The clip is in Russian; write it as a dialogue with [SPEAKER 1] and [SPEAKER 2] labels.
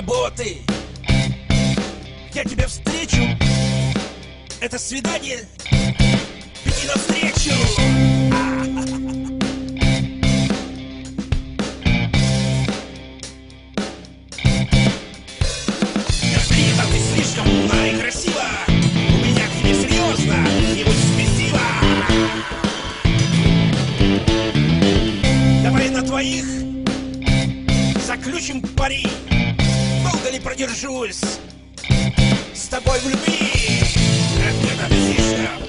[SPEAKER 1] Работы. Я тебя встречу. Это свидание. Беги навстречу. Маргарита, ты слишком умна и красива. У меня к тебе серьезно. Не будь спесива. Давай на твоих заключим пари. Долго ли продержусь с тобой в любви? Где-то ты слишком